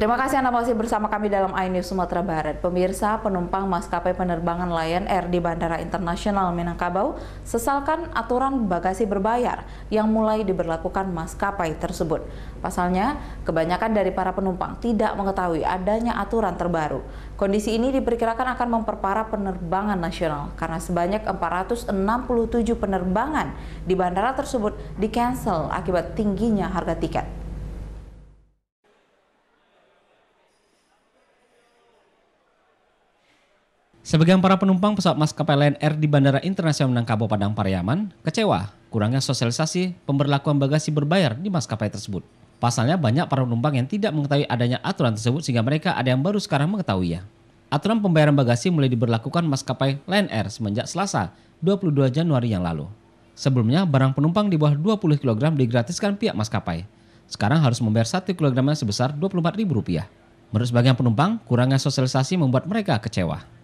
Terima kasih Anda masih bersama kami dalam iNews Sumatera Barat. Pemirsa, penumpang maskapai penerbangan Lion Air di Bandara Internasional Minangkabau sesalkan aturan bagasi berbayar yang mulai diberlakukan maskapai tersebut. Pasalnya, kebanyakan dari para penumpang tidak mengetahui adanya aturan terbaru. Kondisi ini diperkirakan akan memperparah penerbangan nasional karena sebanyak 467 penerbangan di bandara tersebut di-cancel akibat tingginya harga tiket. Sebagian para penumpang pesawat maskapai Lion Air di Bandara Internasional Minangkabau Padang Pariaman kecewa kurangnya sosialisasi pemberlakuan bagasi berbayar di maskapai tersebut. Pasalnya banyak para penumpang yang tidak mengetahui adanya aturan tersebut sehingga mereka ada yang baru sekarang mengetahuinya. Aturan pembayaran bagasi mulai diberlakukan maskapai Lion Air semenjak Selasa 22 Januari yang lalu. Sebelumnya, barang penumpang di bawah 20 kg digratiskan pihak maskapai. Sekarang harus membayar 1 kg sebesar Rp24.000. Menurut sebagian penumpang, kurangnya sosialisasi membuat mereka kecewa.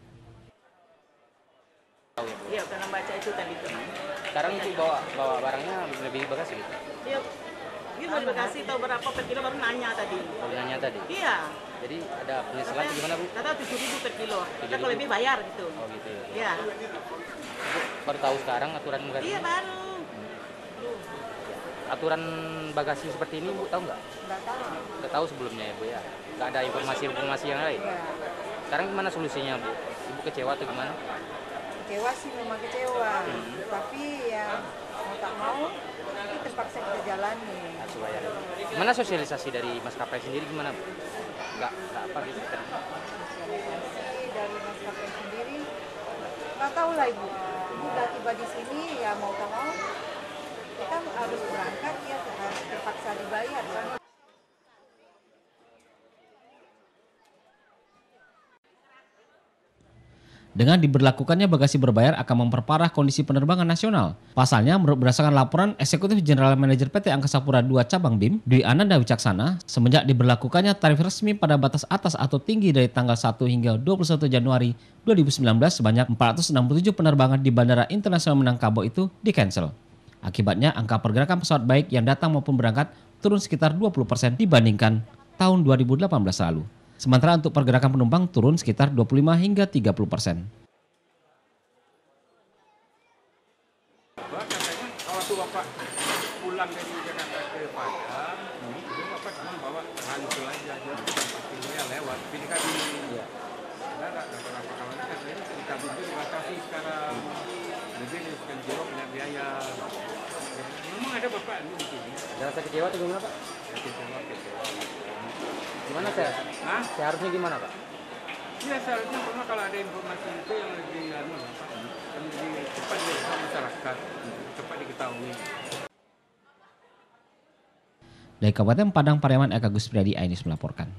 Sekarang itu bawa bawa barangnya lebih bagasi gitu iya. Ini mau bagasi tahu berapa per kilo? Baru nanya tadi. Baru nanya tadi? Iya. Jadi ada penyesalan gimana bu? Kata tujuh ribu per kilo. Kita kalau lebih bayar gitu. Oh gitu. Ya iya baru tahu sekarang aturan bagasi? Iya baru. Aturan bagasi seperti ini bu tahu nggak? Nggak tahu. Nggak tahu sebelumnya ya bu ya? Nggak ada informasi-informasi yang lain? Iya. sekarang gimana solusinya bu? Ibu kecewa atau gimana kecewa sih memang kecewa hmm. tapi ya mau tak mau ini terpaksa kita jalani Mana sosialisasi dari maskapai sendiri gimana bu? Nggak, nggak apa gitu kan? Sosialisasi dari maskapai sendiri nggak tahu lah ibu. Ibu udah tiba di sini ya mau tak mau kita harus berangkat ya terpaksa dibayar. Dengan diberlakukannya bagasi berbayar akan memperparah kondisi penerbangan nasional. Pasalnya, menurut berdasarkan laporan Eksekutif General Manager PT Angkasa Pura II Cabang BIM, Dwi Ananda Wicaksana, semenjak diberlakukannya tarif resmi pada batas atas atau tinggi dari tanggal 1 hingga 21 Januari 2019 sebanyak 467 penerbangan di Bandara Internasional Minangkabau itu di-cancel. Akibatnya, angka pergerakan pesawat baik yang datang maupun berangkat turun sekitar 20% dibandingkan tahun 2018 lalu. Sementara untuk pergerakan penumpang turun sekitar 25 hingga 30 persen. kan ya. ada kan kan kecewa atau gimana pak? Gimana saya? Hah? Seharusnya gimana pak? Ya seharusnya cuma kalau ada informasi itu yang lebih anu. Yang lebih cepat diketahui masyarakat, cepat diketahui. Dari Kabupaten Padang Pariaman Eka Gus Priadi Ainis melaporkan.